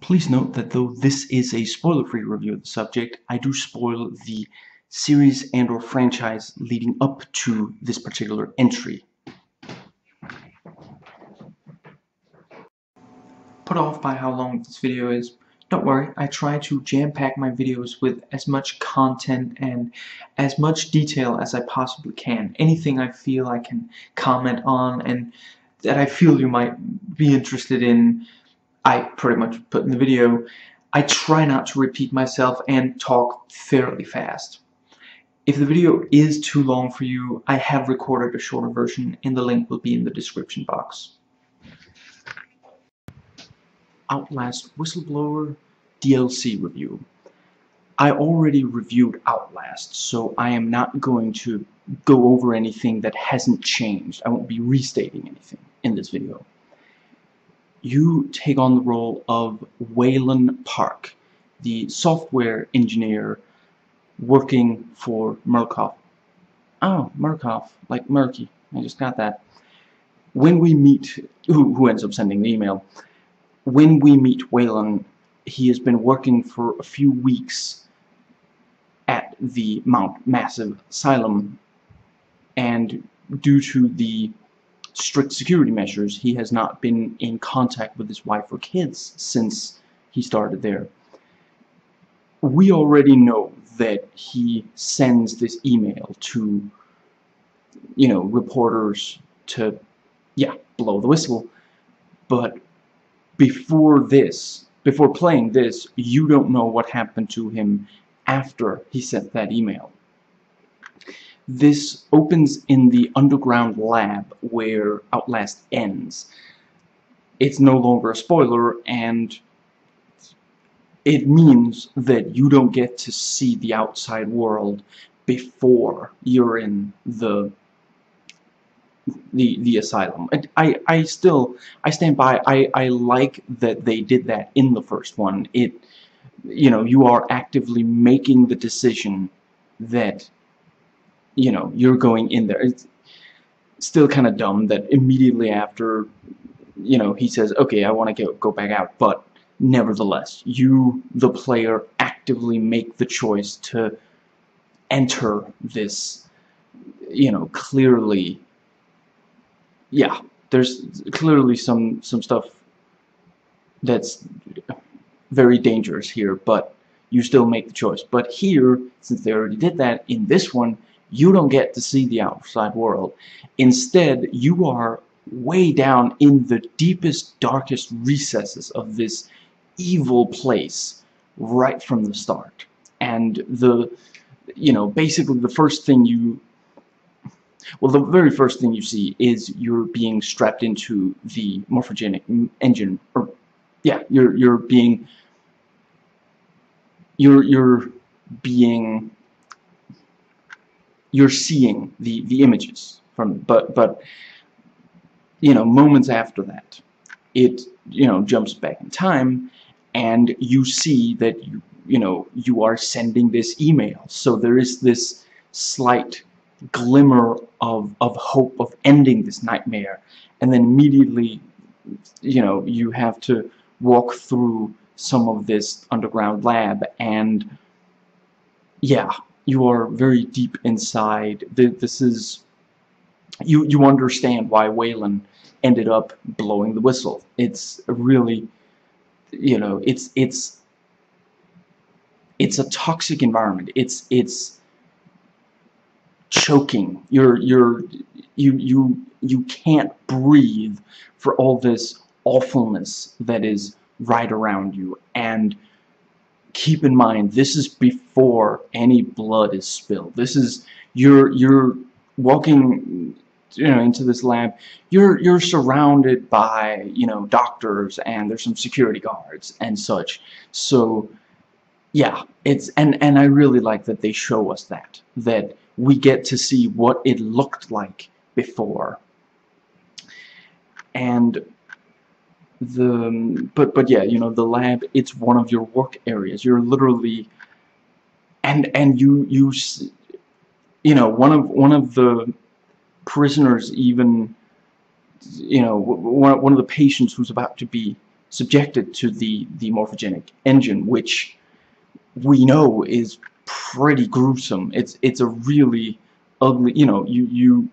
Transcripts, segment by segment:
Please note that though this is a spoiler-free review of the subject, I do spoil the series and or franchise leading up to this particular entry. Put off by how long this video is, don't worry, I try to jam-pack my videos with as much content and as much detail as I possibly can. Anything I feel I can comment on and that I feel you might be interested in, I pretty much put in the video. I try not to repeat myself and talk fairly fast. If the video is too long for you, I have recorded a shorter version and the link will be in the description box. Outlast Whistleblower DLC review. I already reviewed Outlast, so I am not going to go over anything that hasn't changed. I won't be restating anything in this video. You take on the role of Waylon Park, the software engineer working for Murkoff. Oh, Murkoff, like Murky. I just got that. When we meet, who, who ends up sending the email, when we meet Waylon, he has been working for a few weeks at the Mount Massive Asylum, and due to the strict security measures, he has not been in contact with his wife or kids since he started there. We already know that he sends this email to, you know, reporters to, yeah, blow the whistle, but before this, before playing this, you don't know what happened to him after he sent that email. This opens in the underground lab where Outlast ends. It's no longer a spoiler, and it means that you don't get to see the outside world before you're in the the the asylum. I I still I stand by. I I like that they did that in the first one. It you know you are actively making the decision that you know you're going in there. It's still kind of dumb that immediately after you know he says okay I want to go go back out, but nevertheless you the player actively make the choice to enter this you know clearly yeah, there's clearly some some stuff that's very dangerous here, but you still make the choice. But here, since they already did that, in this one, you don't get to see the outside world. Instead, you are way down in the deepest, darkest recesses of this evil place right from the start. And the, you know, basically the first thing you well, the very first thing you see is you're being strapped into the morphogenic engine, or yeah, you're you're being you're you're being you're seeing the the images from but but you know moments after that it you know jumps back in time and you see that you you know you are sending this email. So there is this slight glimmer of, of hope of ending this nightmare. And then immediately you know you have to walk through some of this underground lab and yeah you are very deep inside this is you you understand why Waylon ended up blowing the whistle it's really you know it's it's it's a toxic environment it's it's choking. You're you're you you you can't breathe for all this awfulness that is right around you. And keep in mind, this is before any blood is spilled. This is you're you're walking you know into this lab you're you're surrounded by you know doctors and there's some security guards and such so yeah it's and and I really like that they show us that that we get to see what it looked like before. And the but but yeah, you know, the lab it's one of your work areas. You're literally and and you you you know, one of one of the prisoners even you know, one one of the patients who's about to be subjected to the the morphogenic engine, which we know is pretty gruesome. It's it's a really ugly. You know, you you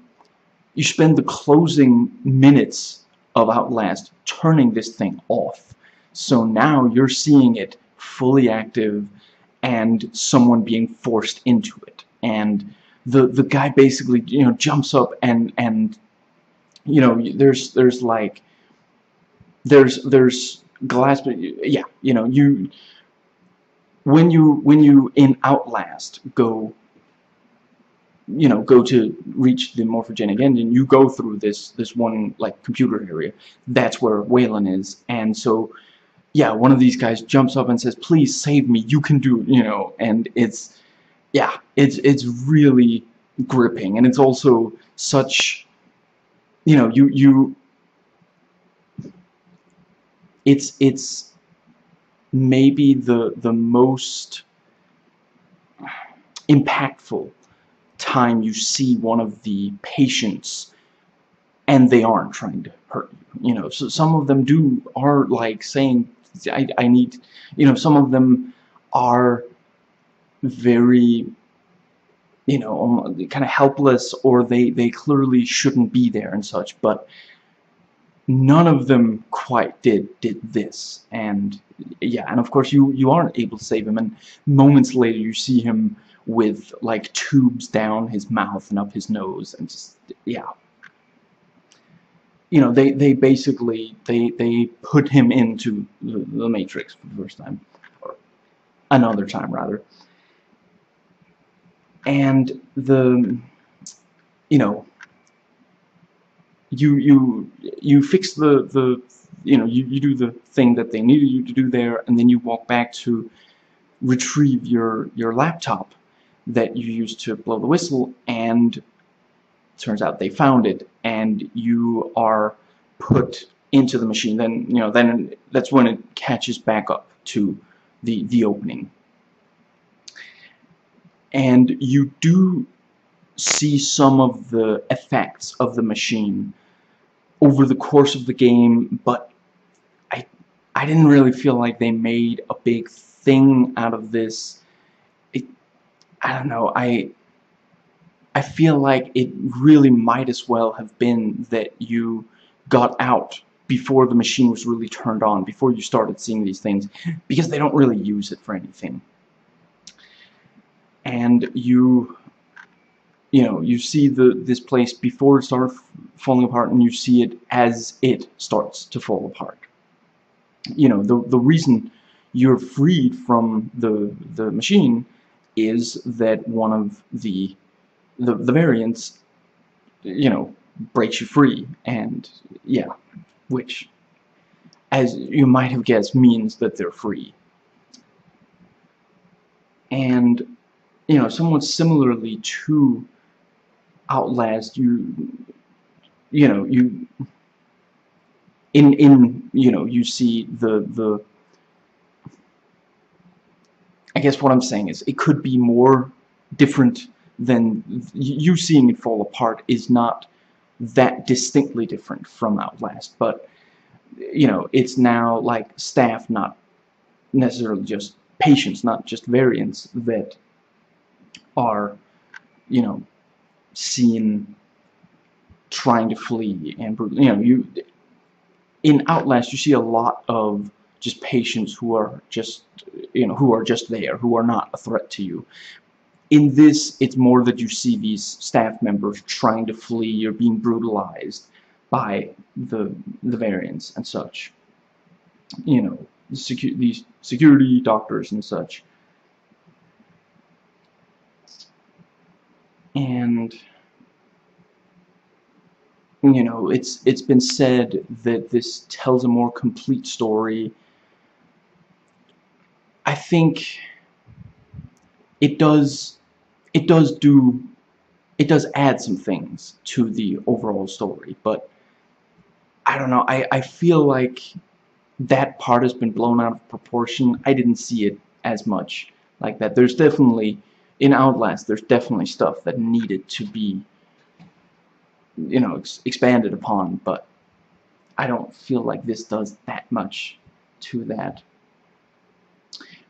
you spend the closing minutes of Outlast turning this thing off. So now you're seeing it fully active and someone being forced into it. And the the guy basically you know jumps up and and you know there's there's like there's there's glass but yeah you know you when you when you in Outlast go you know go to reach the morphogenic engine you go through this this one like computer area. That's where Waylon is. And so yeah one of these guys jumps up and says please save me. You can do you know and it's yeah it's it's really gripping. And it's also such you know you you it's it's maybe the the most impactful time you see one of the patients and they aren't trying to hurt you you know? So some of them do are like saying I, I need you know some of them are very you know um, kind of helpless or they they clearly shouldn't be there and such but none of them quite did did this. And yeah and of course you you aren't able to save him. And moments later you see him with like tubes down his mouth and up his nose and just yeah. You know they they basically they they put him into the, the matrix for the first time or another time rather. And the you know you you you fix the the you know you, you do the thing that they needed you to do there and then you walk back to retrieve your your laptop that you used to blow the whistle and turns out they found it and you are put into the machine then you know then that's when it catches back up to the the opening and you do see some of the effects of the machine over the course of the game, but I I didn't really feel like they made a big thing out of this. I don't know, I I feel like it really might as well have been that you got out before the machine was really turned on, before you started seeing these things, because they don't really use it for anything. And you you know, you see the this place before it starts falling apart and you see it as it starts to fall apart. You know, the, the reason you're freed from the, the machine is that one of the, the, the variants, you know, breaks you free and, yeah, which, as you might have guessed, means that they're free. And, you know, somewhat similarly to Outlast, you you know you in in you know you see the the I guess what I'm saying is it could be more different than you seeing it fall apart is not that distinctly different from Outlast but you know it's now like staff not necessarily just patients not just variants that are you know seen trying to flee and you know you in Outlast you see a lot of just patients who are just you know who are just there who are not a threat to you. In this it's more that you see these staff members trying to flee or being brutalized by the the variants and such. You know secu these security doctors and such. And you know it's it's been said that this tells a more complete story I think it does it does do it does add some things to the overall story but I don't know. I, I feel like that part has been blown out of proportion. I didn't see it as much like that. There's definitely in Outlast, there's definitely stuff that needed to be, you know, ex expanded upon, but I don't feel like this does that much to that.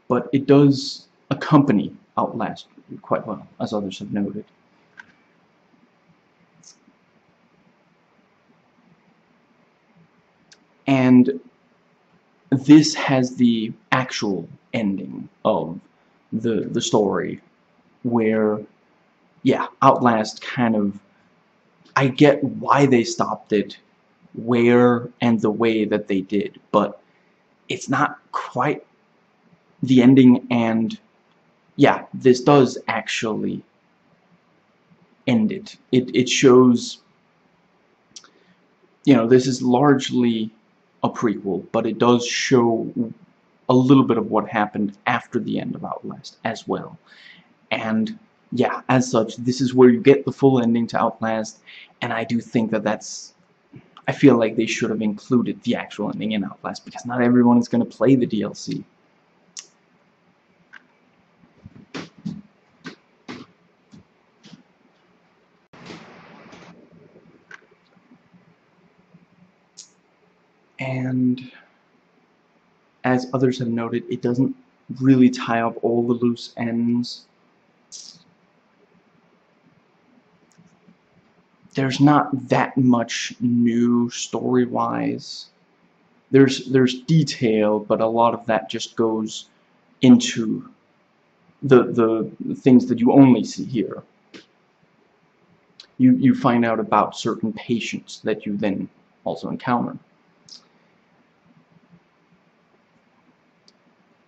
But it does accompany Outlast quite well, as others have noted. And this has the actual ending of the the story where yeah Outlast kind of I get why they stopped it where and the way that they did but it's not quite the ending and yeah this does actually end it it, it shows you know this is largely a prequel but it does show a little bit of what happened after the end of Outlast as well. And yeah, as such, this is where you get the full ending to Outlast, and I do think that that's... I feel like they should have included the actual ending in Outlast, because not everyone is going to play the DLC. And as others have noted, it doesn't really tie up all the loose ends. There's not that much new story-wise. There's there's detail, but a lot of that just goes into the the things that you only see here. You you find out about certain patients that you then also encounter.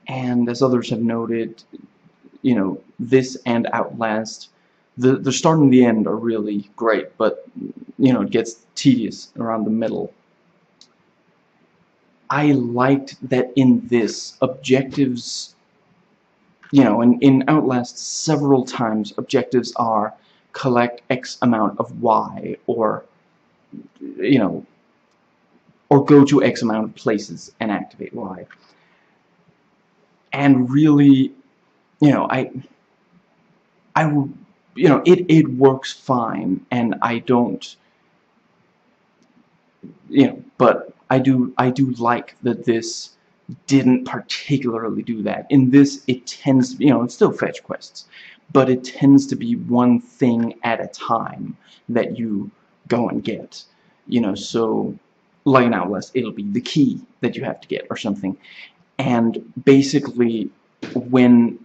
And as others have noted, you know, this and Outlast, the, the start and the end are really great, but, you know, it gets tedious around the middle. I liked that in this, objectives, you know, in, in Outlast several times, objectives are collect X amount of Y, or, you know, or go to X amount of places and activate Y and really, you know, I, I, you know, it it works fine, and I don't, you know, but I do I do like that this didn't particularly do that. In this, it tends, you know, it's still fetch quests, but it tends to be one thing at a time that you go and get. You know, so like an Outlast, it'll be the key that you have to get or something and basically when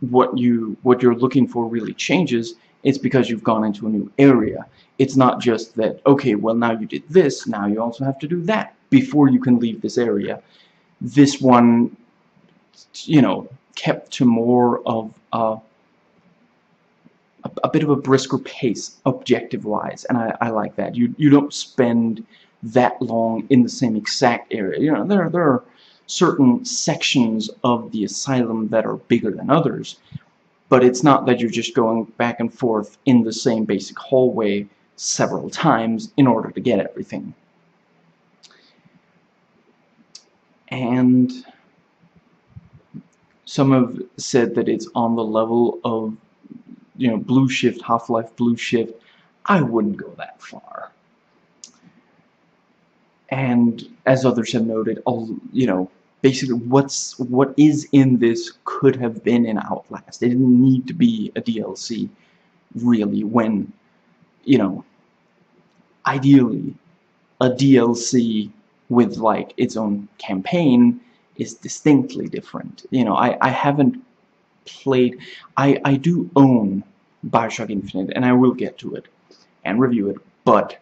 what you what you're looking for really changes it's because you've gone into a new area. It's not just that okay well now you did this now you also have to do that before you can leave this area. This one you know kept to more of a a, bit of a brisker pace objective wise and I, I like that. You you don't spend that long in the same exact area. You know there there are certain sections of the asylum that are bigger than others but it's not that you're just going back and forth in the same basic hallway several times in order to get everything. And some have said that it's on the level of you know blue shift half-life blue shift. I wouldn't go that far and as others have noted, you know, basically what's what is in this could have been in Outlast. It didn't need to be a DLC, really. When, you know, ideally, a DLC with like its own campaign is distinctly different. You know, I I haven't played. I I do own Bioshock Infinite, and I will get to it and review it, but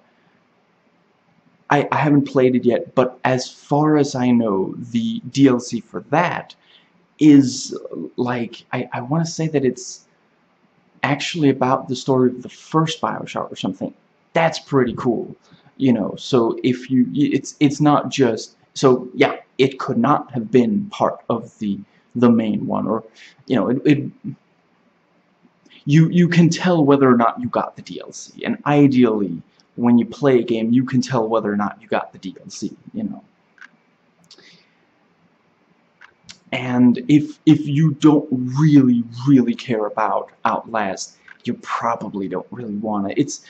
I, I haven't played it yet, but as far as I know, the DLC for that is like, I, I want to say that it's actually about the story of the first Bioshock or something. That's pretty cool, you know, so if you, it's, it's not just, so yeah, it could not have been part of the, the main one, or, you know, it, it you, you can tell whether or not you got the DLC, and ideally, when you play a game, you can tell whether or not you got the DLC, you know. And if if you don't really, really care about Outlast, you probably don't really want it. It's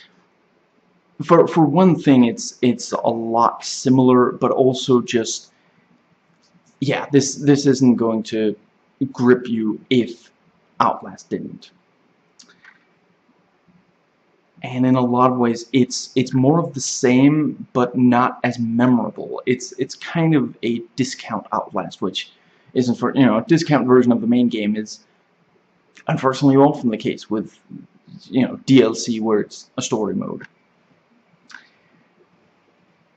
for for one thing, it's it's a lot similar, but also just yeah, this this isn't going to grip you if Outlast didn't. And in a lot of ways, it's it's more of the same, but not as memorable. It's it's kind of a discount Outlast, which isn't for you know a discount version of the main game is unfortunately often the case with you know DLC where it's a story mode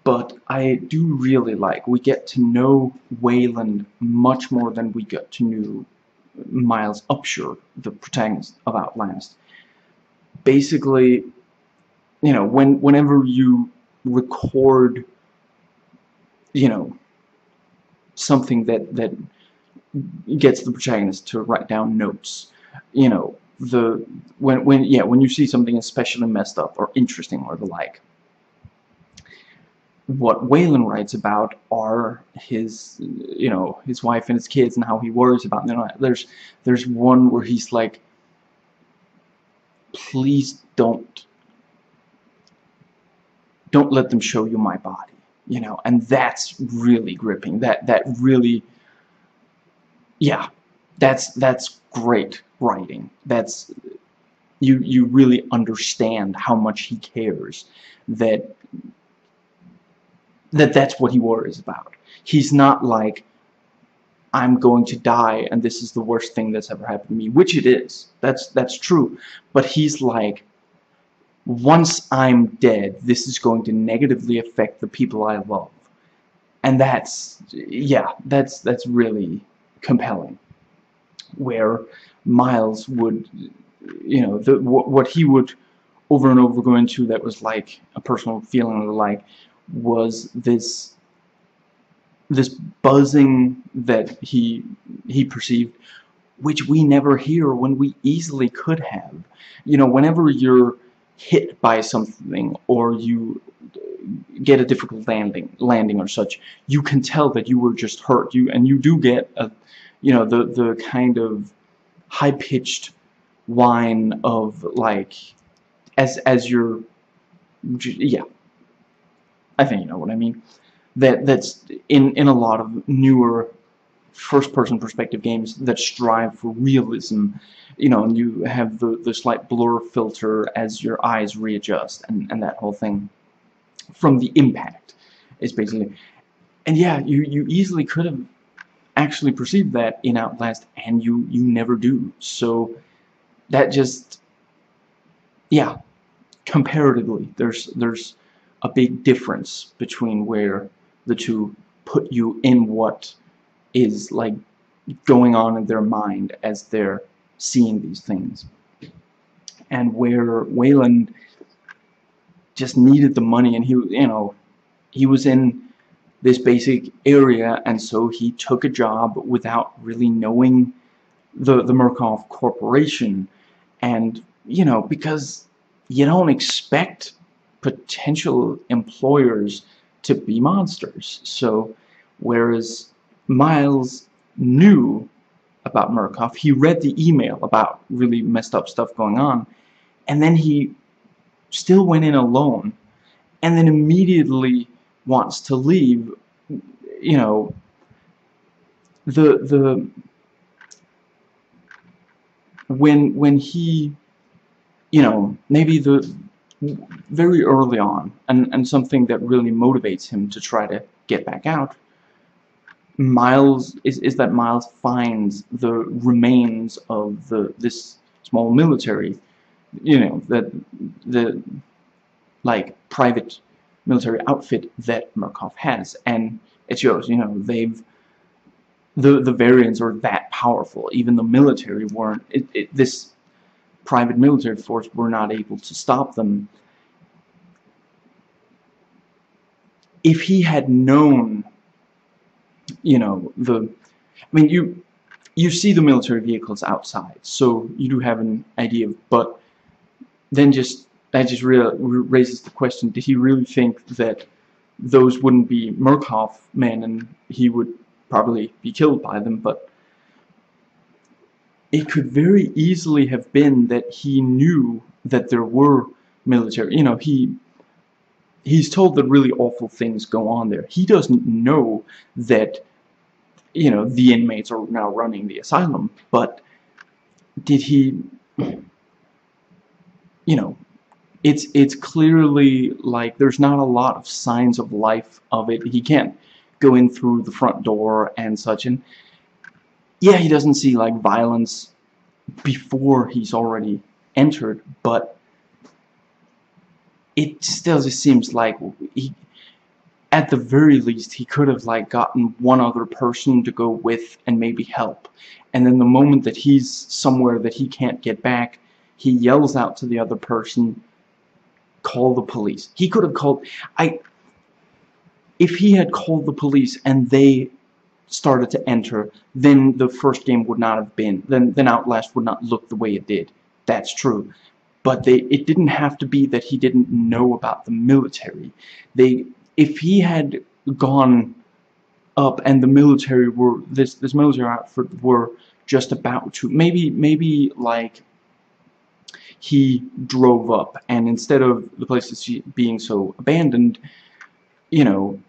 but I do really like we get to know Waylon much more than we get to know Miles Upshur, the protagonist of Outlast. Basically, you know, when whenever you record, you know, something that that gets the protagonist to write down notes, you know, the when when yeah when you see something especially messed up or interesting or the like what Waylon writes about are his, you know, his wife and his kids and how he worries about them. There's, there's one where he's like, please don't, don't let them show you my body, you know, and that's really gripping. That, that really, yeah, that's, that's great writing. That's, you, you really understand how much he cares that that that's what he worries about. He's not like, I'm going to die and this is the worst thing that's ever happened to me, which it is. That's, that's true. But he's like, once I'm dead, this is going to negatively affect the people I love. And that's, yeah, that's, that's really compelling. Where Miles would, you know, the, what he would over and over go into that was like a personal feeling of like was this this buzzing that he he perceived which we never hear when we easily could have you know whenever you're hit by something or you get a difficult landing landing or such you can tell that you were just hurt you and you do get a you know the the kind of high-pitched whine of like as as you're yeah I think you know what I mean. That that's in in a lot of newer first-person perspective games that strive for realism. You know, and you have the the slight blur filter as your eyes readjust, and and that whole thing from the impact is basically. And yeah, you you easily could have actually perceived that in Outlast, and you you never do. So that just yeah, comparatively, there's there's a big difference between where the two put you in what is like going on in their mind as they're seeing these things. And where Waylon just needed the money and he, you know, he was in this basic area and so he took a job without really knowing the, the Murkoff Corporation and, you know, because you don't expect potential employers to be monsters. So whereas Miles knew about Murkoff, he read the email about really messed up stuff going on, and then he still went in alone, and then immediately wants to leave, you know, the, the, when, when he, you know, maybe the, very early on, and, and something that really motivates him to try to get back out, Miles is, is that Miles finds the remains of the this small military, you know, that the like private military outfit that Murkoff has, and it shows, you know, they've the the variants are that powerful. Even the military weren't. It, it, this private military force were not able to stop them. If he had known, you know, the, I mean, you, you see the military vehicles outside, so you do have an idea, but then just, that just raises the question, did he really think that those wouldn't be Murkoff men and he would probably be killed by them, but it could very easily have been that he knew that there were military, you know, he he's told that really awful things go on there. He doesn't know that you know, the inmates are now running the asylum, but did he, you know, it's it's clearly like there's not a lot of signs of life of it. He can't go in through the front door and such, and yeah, he doesn't see like violence before he's already entered, but it still just seems like he, at the very least, he could have like gotten one other person to go with and maybe help. And then the moment that he's somewhere that he can't get back, he yells out to the other person, call the police. He could have called, I, if he had called the police and they started to enter, then the first game would not have been, then, then Outlast would not look the way it did. That's true. But they, it didn't have to be that he didn't know about the military. They, if he had gone up and the military were, this, this military outfit were just about to, maybe, maybe like he drove up and instead of the place being so abandoned, you know,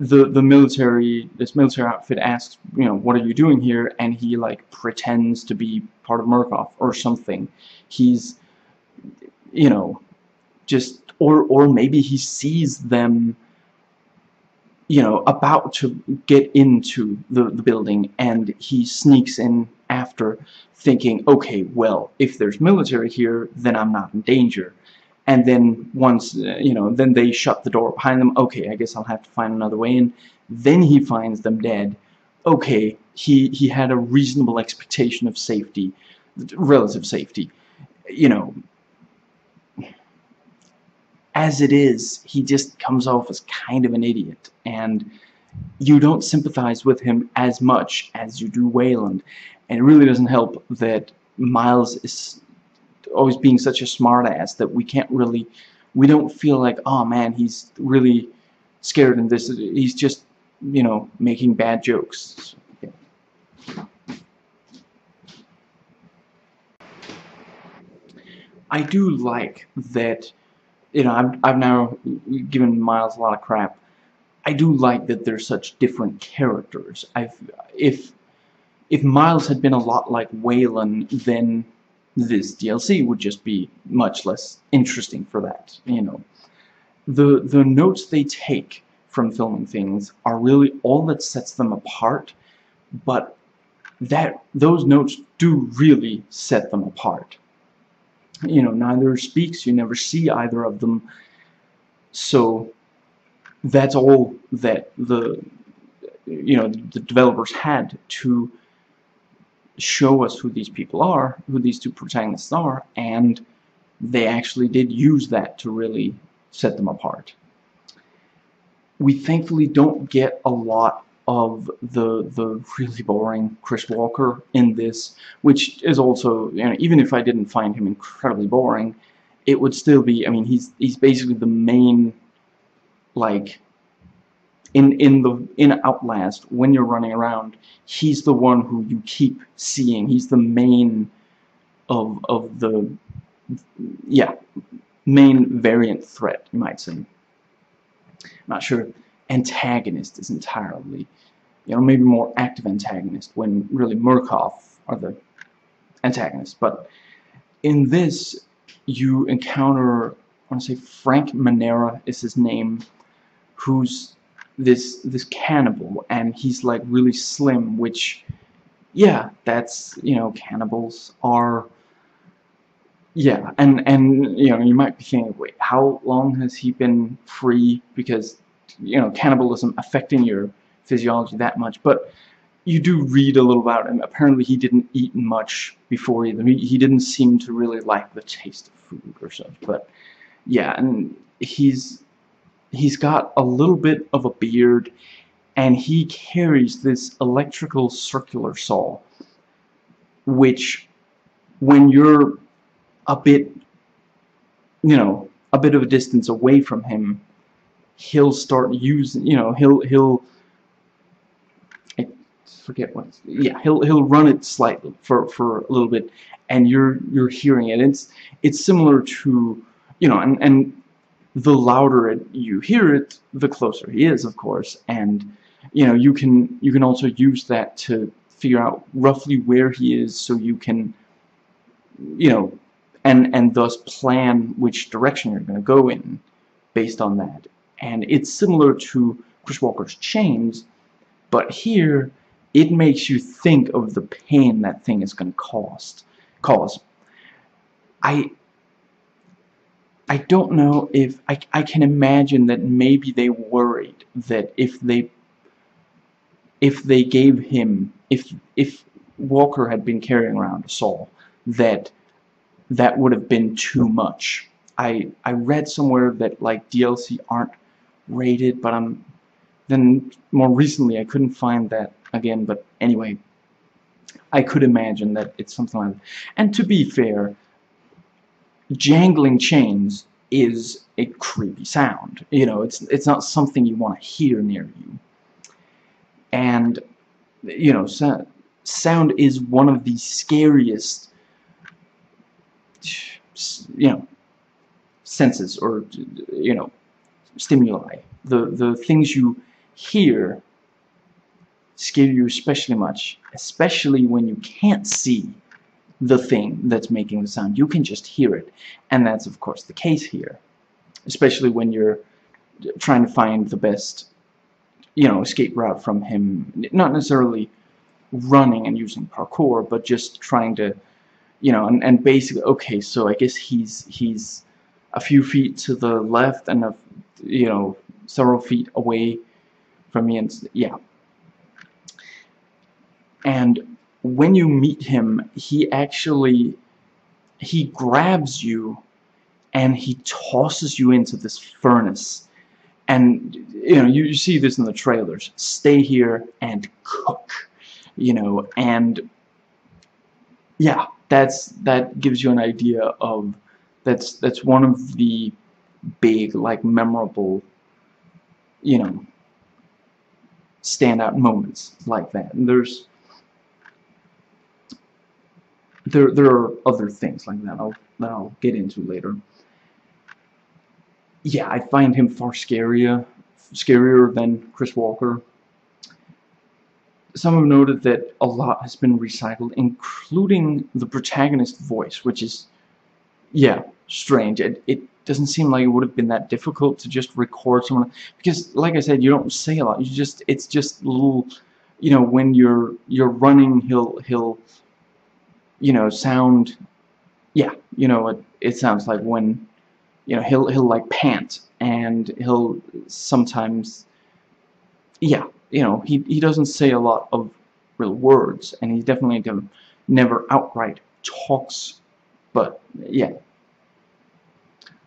the the military this military outfit asks you know what are you doing here and he like pretends to be part of Murkoff or something he's you know just or or maybe he sees them you know about to get into the the building and he sneaks in after thinking okay well if there's military here then I'm not in danger. And then once uh, you know then they shut the door behind them. Okay I guess I'll have to find another way in. Then he finds them dead. Okay he he had a reasonable expectation of safety relative safety. You know as it is he just comes off as kind of an idiot. And you don't sympathize with him as much as you do Waylon. And it really doesn't help that Miles is always being such a smartass that we can't really we don't feel like oh man he's really scared and this. He's just you know making bad jokes. I do like that you know I've, I've now given Miles a lot of crap I do like that they're such different characters I've if if Miles had been a lot like Waylon then this DLC would just be much less interesting for that, you know. The, the notes they take from filming things are really all that sets them apart, but that those notes do really set them apart. You know, neither speaks, you never see either of them, so that's all that the you know the developers had to show us who these people are, who these two protagonists are, and they actually did use that to really set them apart. We thankfully don't get a lot of the the really boring Chris Walker in this, which is also, you know, even if I didn't find him incredibly boring, it would still be, I mean, he's he's basically the main, like, in in the in Outlast when you're running around he's the one who you keep seeing. He's the main of of the yeah main variant threat you might say. I'm not sure antagonist is entirely you know maybe more active antagonist when really Murkoff are the antagonist. but in this you encounter I want to say Frank Manera is his name who's this this cannibal and he's like really slim which yeah that's you know cannibals are yeah and and you know you might be thinking wait how long has he been free because you know cannibalism affecting your physiology that much. But you do read a little about him. Apparently he didn't eat much before either. He, he didn't seem to really like the taste of food or such. But yeah and he's he's got a little bit of a beard and he carries this electrical circular saw which when you're a bit you know a bit of a distance away from him he'll start using you know he'll he'll I forget what yeah he'll he'll run it slightly for for a little bit and you're you're hearing it. It's it's similar to you know and and the louder it, you hear it, the closer he is, of course, and you know you can you can also use that to figure out roughly where he is so you can you know and and thus plan which direction you're going to go in based on that and it's similar to Chris Walker's chains but here it makes you think of the pain that thing is going to cost cause. I I don't know if I, I can imagine that maybe they worried that if they if they gave him if if Walker had been carrying around a soul that that would have been too much. I I read somewhere that like DLC aren't rated but I'm then more recently I couldn't find that again but anyway I could imagine that it's something like that. and to be fair jangling chains is a creepy sound. You know, it's it's not something you want to hear near you. And you know, so, sound is one of the scariest you know senses or you know stimuli. The the things you hear scare you especially much, especially when you can't see the thing that's making the sound. You can just hear it. And that's, of course, the case here. Especially when you're trying to find the best, you know, escape route from him. Not necessarily running and using parkour, but just trying to, you know, and, and basically, okay, so I guess he's, he's a few feet to the left and, a, you know, several feet away from me, and yeah. And when you meet him, he actually he grabs you and he tosses you into this furnace. And you know, you, you see this in the trailers. Stay here and cook. You know, and yeah, that's that gives you an idea of that's that's one of the big like memorable you know standout moments like that. And there's there there are other things like that I'll that I'll get into later. Yeah, I find him far scarier scarier than Chris Walker. Some have noted that a lot has been recycled, including the protagonist voice, which is, yeah, strange. It, it doesn't seem like it would have been that difficult to just record someone, because, like I said, you don't say a lot. You just, it's just little, you know, when you're you're running, he'll he'll you know, sound, yeah, you know, it, it sounds like when, you know, he'll, he'll like pant and he'll sometimes, yeah, you know, he, he doesn't say a lot of real words and he definitely never outright talks, but yeah,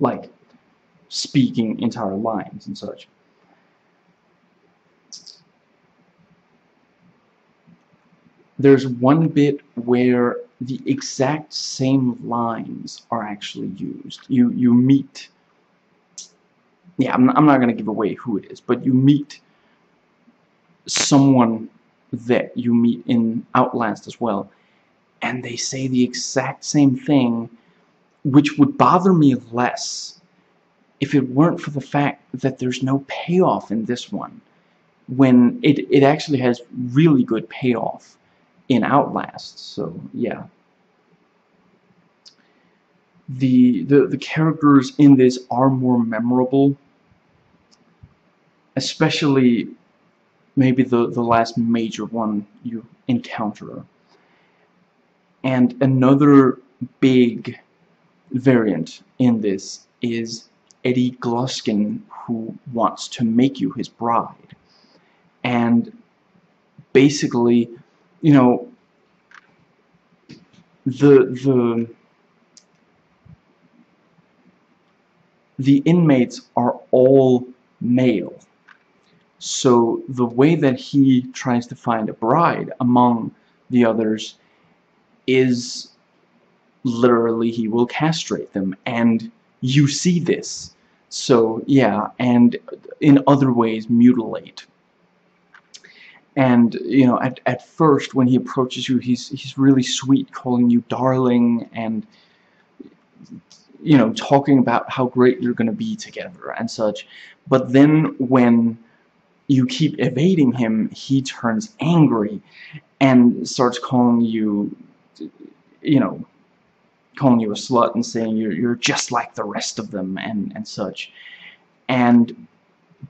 like speaking entire lines and such. There's one bit where the exact same lines are actually used. You you meet. Yeah, I'm not, I'm not going to give away who it is, but you meet someone that you meet in Outlast as well, and they say the exact same thing, which would bother me less if it weren't for the fact that there's no payoff in this one, when it, it actually has really good payoff in Outlast. So yeah. The, the, the characters in this are more memorable, especially maybe the, the last major one you encounter. And another big variant in this is Eddie Gluskin who wants to make you his bride. And basically you know, the the the inmates are all male. So the way that he tries to find a bride among the others is literally he will castrate them. And you see this. So yeah, and in other ways mutilate. And you know at, at first when he approaches you he's he's really sweet calling you darling and you know talking about how great you're gonna be together and such. But then when you keep evading him, he turns angry and starts calling you, you know, calling you a slut and saying you're, you're just like the rest of them and, and such. And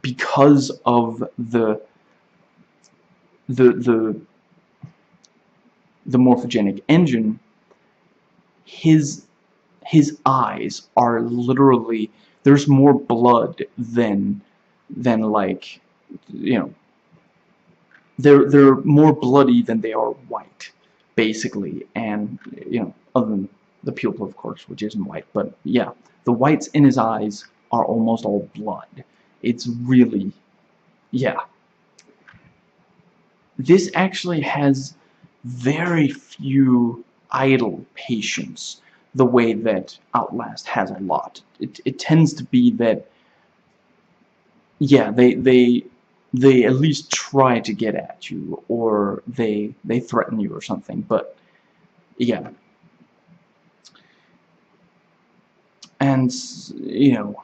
because of the the the the morphogenic engine, his his eyes are literally there's more blood than than like you know they're they're more bloody than they are white basically and you know other than the pupil of course which isn't white but yeah the whites in his eyes are almost all blood it's really yeah this actually has very few idle patients the way that Outlast has a lot. It, it tends to be that yeah, they they they at least try to get at you or they they threaten you or something, but yeah. And you know,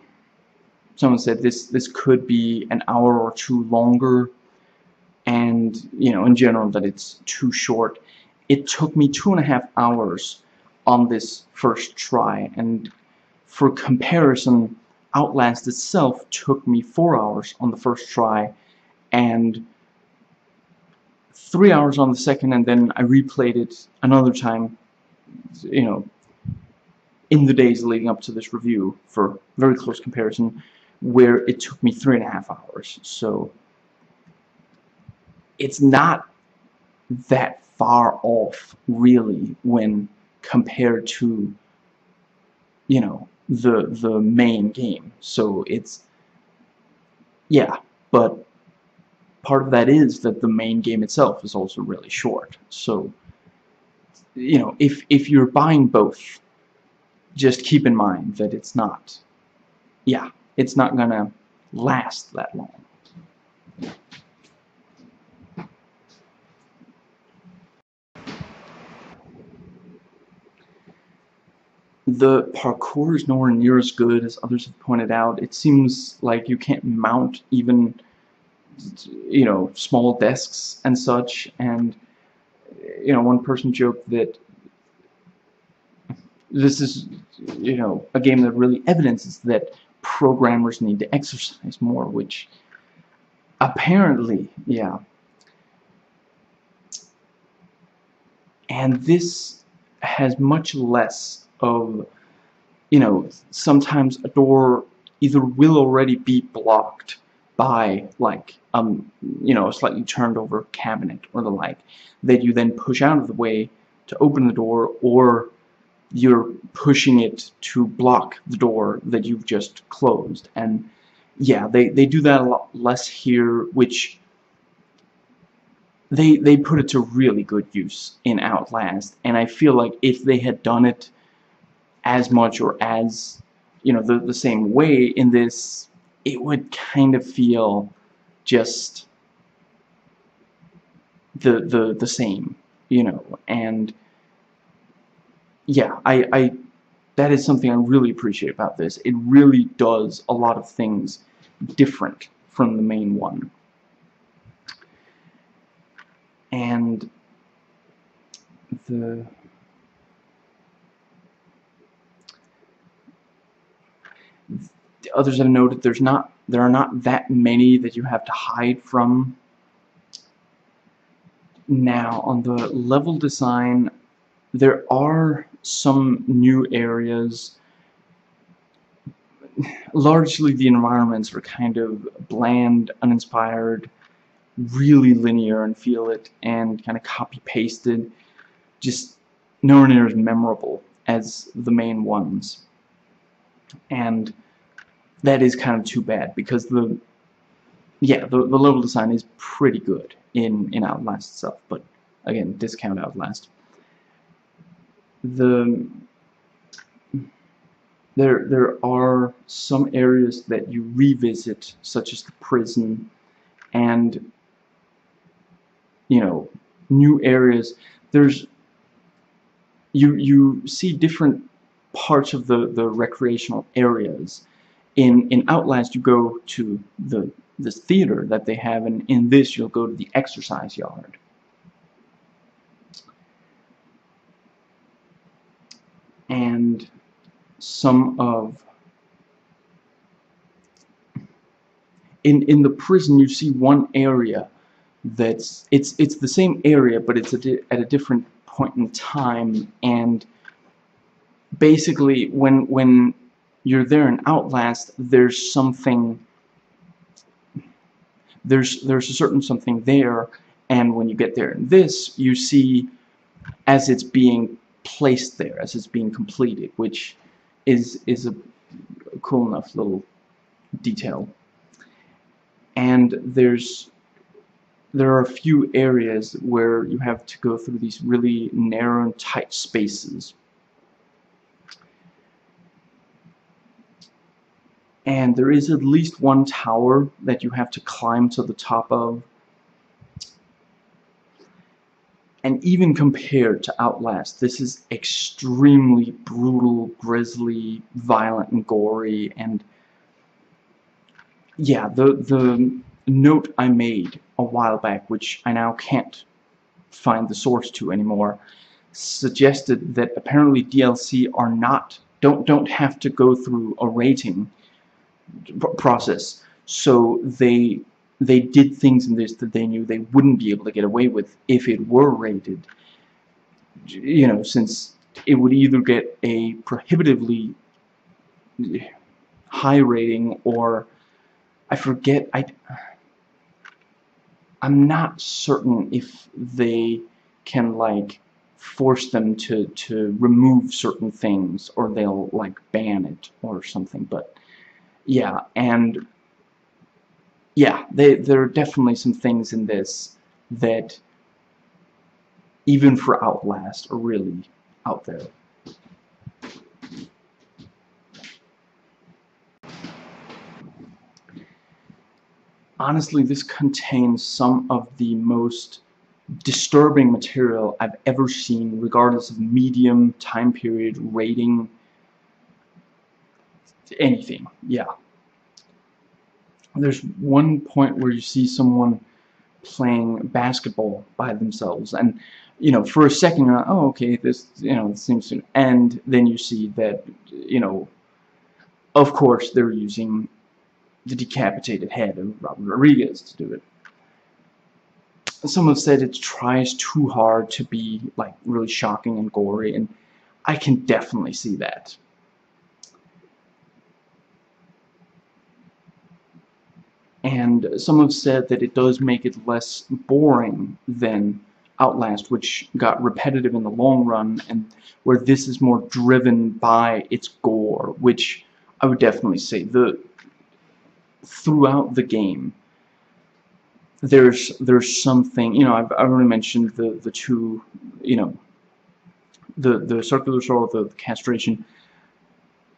someone said this this could be an hour or two longer. And you know in general that it's too short. It took me two and a half hours on this first try. And for comparison Outlast itself took me four hours on the first try and three hours on the second. And then I replayed it another time you know in the days leading up to this review for very close comparison where it took me three and a half hours. So it's not that far off really when compared to you know the the main game. So it's yeah but part of that is that the main game itself is also really short. So you know if if you're buying both just keep in mind that it's not yeah it's not gonna last that long The parkour is nowhere near as good as others have pointed out. It seems like you can't mount even, you know, small desks and such. And, you know, one person joked that this is, you know, a game that really evidences that programmers need to exercise more, which apparently, yeah. And this has much less of you know sometimes a door either will already be blocked by like um you know a slightly turned over cabinet or the like that you then push out of the way to open the door or you're pushing it to block the door that you've just closed. And yeah they they do that a lot less here which they they put it to really good use in Outlast. And I feel like if they had done it as much or as you know the, the same way in this it would kind of feel just the the the same you know. And yeah I, I that is something I really appreciate about this. It really does a lot of things different from the main one. And the others have noted there's not there are not that many that you have to hide from now. On the level design there are some new areas. Largely the environments are kind of bland uninspired really linear and feel it and kind of copy pasted just nowhere near as memorable as the main ones. And that is kind of too bad because the yeah the, the level design is pretty good in in Outlast itself but again discount Outlast the there there are some areas that you revisit such as the prison and you know new areas there's you you see different parts of the the recreational areas in in Outlast you go to the this theater that they have, and in this you'll go to the exercise yard. And some of in in the prison you see one area that's it's it's the same area but it's a at a different point in time. And basically when when you're there in Outlast there's something there's there's a certain something there. And when you get there in this you see as it's being placed there as it's being completed which is is a cool enough little detail. And there's there are a few areas where you have to go through these really narrow and tight spaces. And there is at least one tower that you have to climb to the top of and even compared to Outlast this is extremely brutal grisly violent and gory and yeah the the note I made a while back which I now can't find the source to anymore suggested that apparently DLC are not don't don't have to go through a rating process. So they they did things in this that they knew they wouldn't be able to get away with if it were rated you know since it would either get a prohibitively high rating or I forget I I'm not certain if they can like force them to to remove certain things or they'll like ban it or something but yeah and yeah they, there are definitely some things in this that even for Outlast are really out there honestly this contains some of the most disturbing material I've ever seen regardless of medium, time period, rating, anything. Yeah. There's one point where you see someone playing basketball by themselves and you know for a second you're like oh okay this you know seems to end then you see that you know of course they're using the decapitated head of Robert Rodriguez to do it. Some have said it tries too hard to be like really shocking and gory, and I can definitely see that. And some have said that it does make it less boring than Outlast, which got repetitive in the long run, and where this is more driven by its gore, which I would definitely say the throughout the game there's there's something you know I've, I've already mentioned the the two you know the the circular saw the, the castration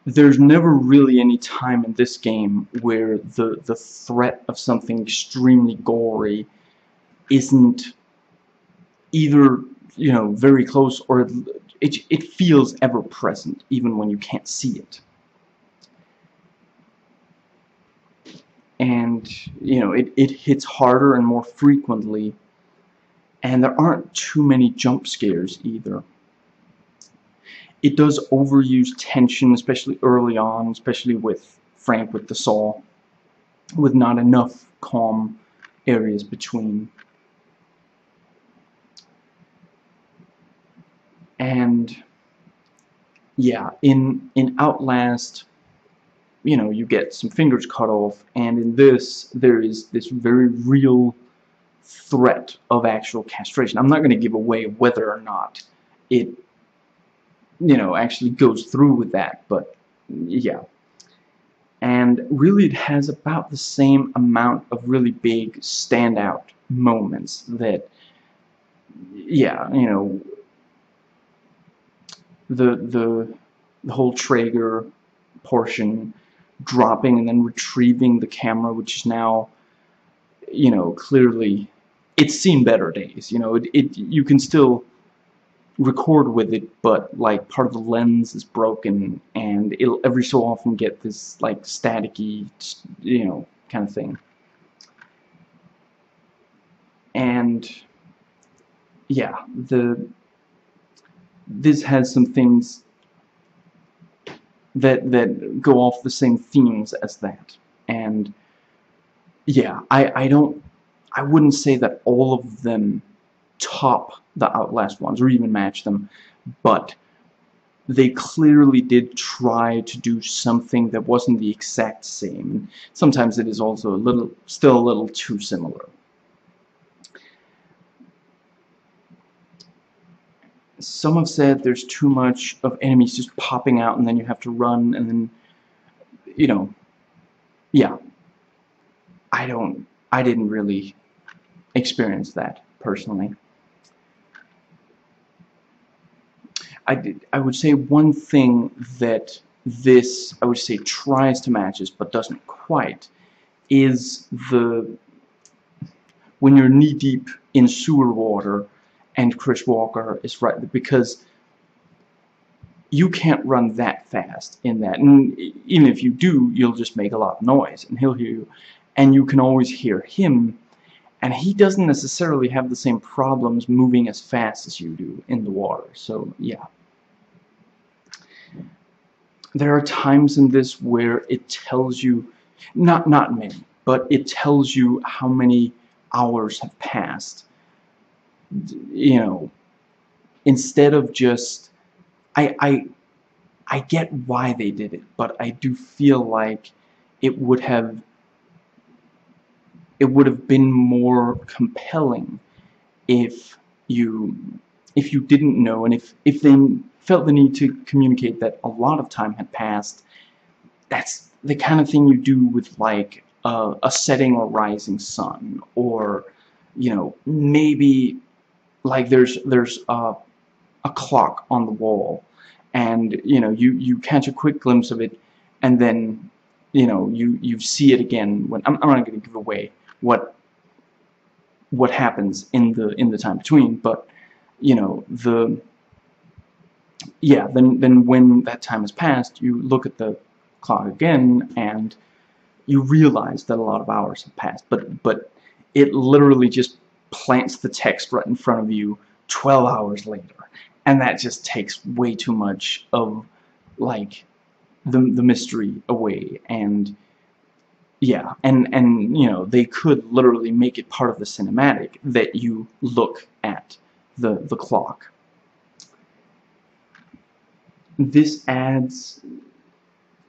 there's never really any time in this game where the the threat of something extremely gory isn't either you know very close or it, it feels ever present even when you can't see it. And you know it, it hits harder and more frequently and there aren't too many jump scares either it does overuse tension especially early on especially with Frank with the saw with not enough calm areas between and yeah in in Outlast you know, you get some fingers cut off, and in this, there is this very real threat of actual castration. I'm not going to give away whether or not it, you know, actually goes through with that, but yeah. And really it has about the same amount of really big standout moments that, yeah, you know, the, the, the whole Trager portion dropping and then retrieving the camera which is now you know clearly it's seen better days you know it, it you can still record with it but like part of the lens is broken and it'll every so often get this like staticky you know kind of thing. And yeah, the this has some things that that go off the same themes as that, and yeah, I I don't I wouldn't say that all of them top the Outlast ones or even match them, but they clearly did try to do something that wasn't the exact same. Sometimes it is also a little, still a little too similar. Some have said there's too much of enemies just popping out and then you have to run and then, you know, yeah. I don't, I didn't really experience that personally. I, did, I would say one thing that this, I would say, tries to match this but doesn't quite, is the when you're knee-deep in sewer water and Chris Walker is right, because you can't run that fast in that, and even if you do, you'll just make a lot of noise, and he'll hear you, and you can always hear him, and he doesn't necessarily have the same problems moving as fast as you do in the water, so yeah there are times in this where it tells you, not, not many, but it tells you how many hours have passed. You know, instead of just, I, I, I get why they did it, but I do feel like it would have, it would have been more compelling if you, if you didn't know, and if, if they felt the need to communicate that a lot of time had passed. That's the kind of thing you do with like a setting or rising sun or you know maybe like there's there's a, a clock on the wall and you know you you catch a quick glimpse of it and then you know you you see it again when I'm, I'm not going to give away what what happens in the in the time between but you know the yeah, then, then when that time has passed, you look at the clock again and you realize that a lot of hours have passed. But, but it literally just plants the text right in front of you 12 hours later. And that just takes way too much of, like, the, the mystery away. And, yeah, and, and, you know, they could literally make it part of the cinematic that you look at the, the clock this adds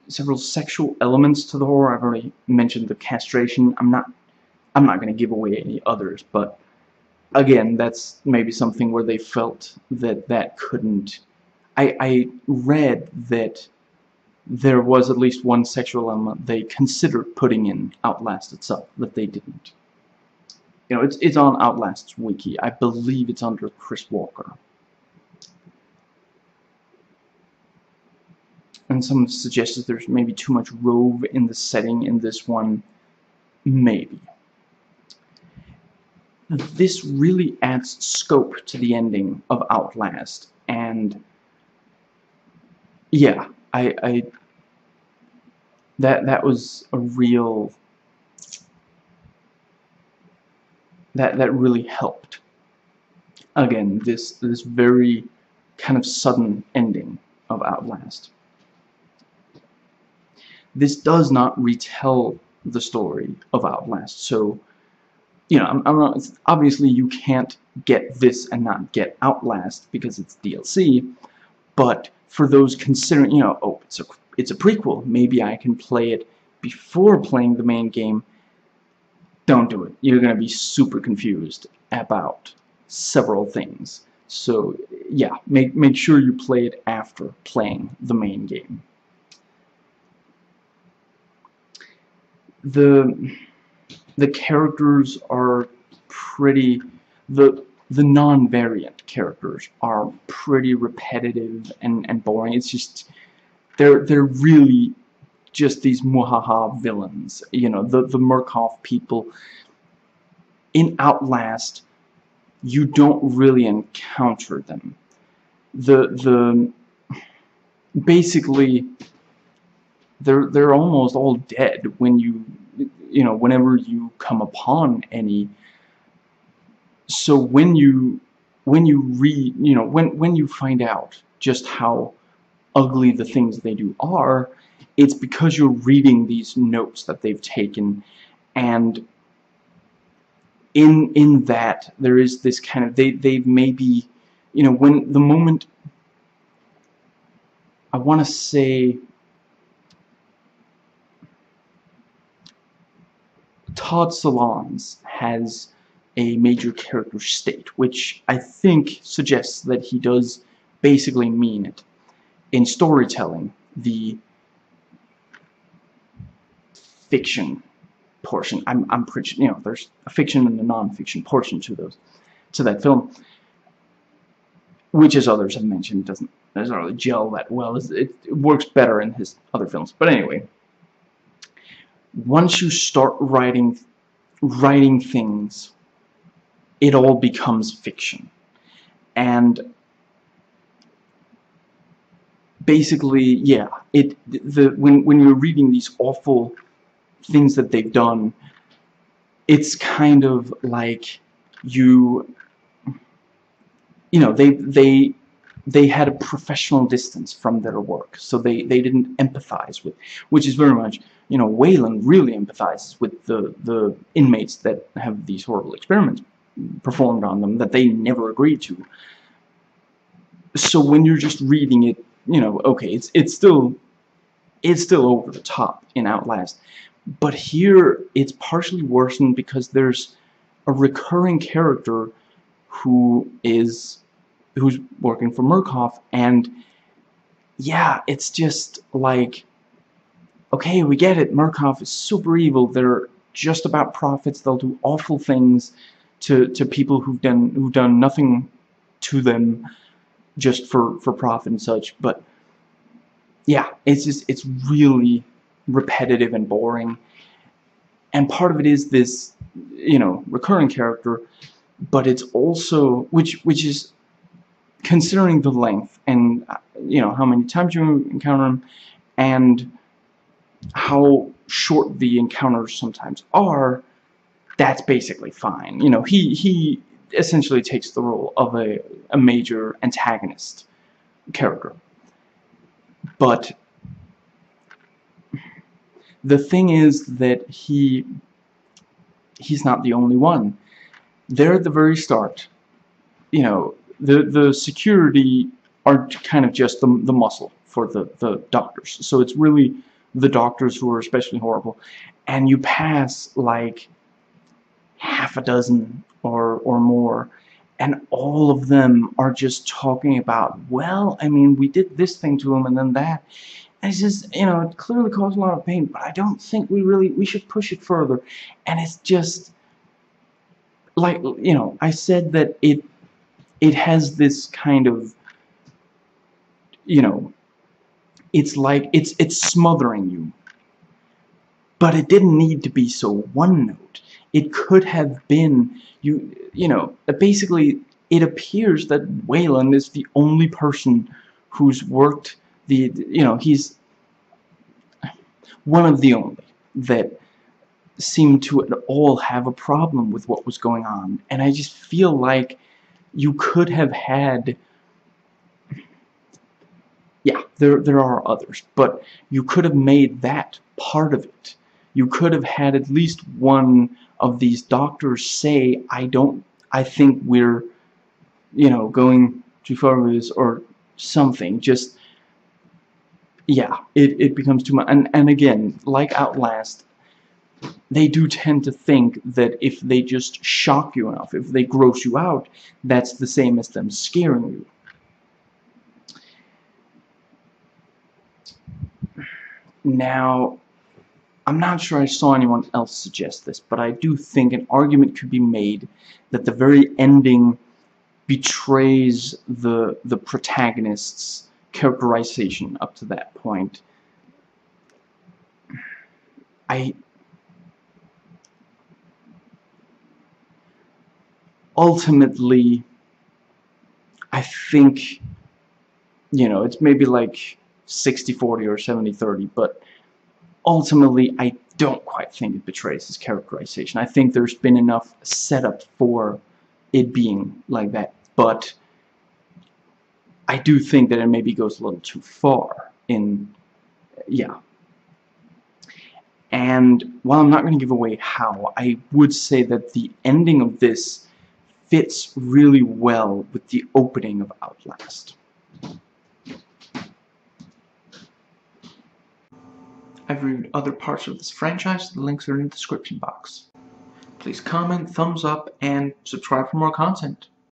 several sexual elements to the horror. I've already mentioned the castration. I'm not I'm not going to give away any others, but again, that's maybe something where they felt that that couldn't. I, I read that there was at least one sexual element they considered putting in Outlast itself, that they didn't. You know, it's, it's on Outlast's wiki. I believe it's under Chris Walker. And some suggested there's maybe too much Rove in the setting in this one. Maybe. This really adds scope to the ending of Outlast, and yeah, I, I that that was a real that that really helped. Again, this this very kind of sudden ending of Outlast this does not retell the story of Outlast. So, you know, I'm, I'm not, obviously you can't get this and not get Outlast because it's DLC, but for those considering, you know, oh, it's a, it's a prequel, maybe I can play it before playing the main game, don't do it. You're going to be super confused about several things. So, yeah, make, make sure you play it after playing the main game. The the characters are pretty the the non-variant characters are pretty repetitive and, and boring. It's just they're they're really just these muhaha villains. You know, the the Murkoff people in Outlast you don't really encounter them. The the basically they're they're almost all dead when you you know whenever you come upon any. So when you when you read you know when when you find out just how ugly the things they do are it's because you're reading these notes that they've taken. And in in that there is this kind of they they've maybe you know when the moment I want to say Todd Solondz has a major character state, which I think suggests that he does basically mean it. In storytelling, the fiction portion, I'm, I'm pretty, you know, there's a fiction and a non-fiction portion to those, to that film, which as others have mentioned, doesn't doesn't really gel that well. It, it works better in his other films. But anyway, once you start writing writing things it all becomes fiction. And basically, yeah, it the when when you're reading these awful things that they've done, it's kind of like you you know, they they they had a professional distance from their work, so they they didn't empathize with, which is very much, you know, Waylon really empathizes with the the inmates that have these horrible experiments performed on them that they never agreed to. So when you're just reading it, you know, okay, it's it's still it's still over the top in Outlast. But here it's partially worsened because there's a recurring character who is who's working for Murkoff and yeah, it's just like okay, we get it. Murkoff is super evil. They're just about profits. They'll do awful things to to people who've done who've done nothing to them just for for profit and such but yeah it's just it's really repetitive and boring and part of it is this you know recurring character but it's also which which is considering the length and you know how many times you encounter them and how short the encounters sometimes are that's basically fine. You know, he he essentially takes the role of a, a major antagonist character. But the thing is that he he's not the only one. There at the very start, you know, the the security are kind of just the, the muscle for the, the doctors. So it's really the doctors who are especially horrible. And you pass like half a dozen or, or more and all of them are just talking about, well, I mean, we did this thing to him and then that. And it's just, you know, it clearly caused a lot of pain, but I don't think we really, we should push it further. And it's just, like, you know, I said that it, it has this kind of, you know, it's like, it's, it's smothering you. But it didn't need to be so one note it could have been you you know basically it appears that Waylon is the only person who's worked the you know he's one of the only that seemed to at all have a problem with what was going on and I just feel like you could have had yeah there there are others but you could have made that part of it you could have had at least one of these doctors say, I don't, I think we're, you know, going too far with this or something. Just, yeah, it, it becomes too much. And, and again, like Outlast, they do tend to think that if they just shock you enough, if they gross you out, that's the same as them scaring you. Now, I'm not sure I saw anyone else suggest this, but I do think an argument could be made that the very ending betrays the the protagonist's characterization up to that point. I ultimately I think you know it's maybe like 60-40 or 70-30 but ultimately I don't quite think it betrays his characterization. I think there's been enough setup for it being like that, but I do think that it maybe goes a little too far in, yeah. And while I'm not going to give away how, I would say that the ending of this fits really well with the opening of Outlast. I've reviewed other parts of this franchise, the links are in the description box. Please comment, thumbs up, and subscribe for more content.